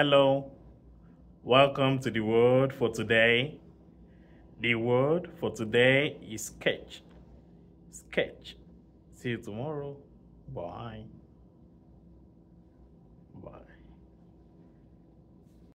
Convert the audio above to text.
Hello, welcome to the word for today. The word for today is sketch. Sketch. See you tomorrow. Bye.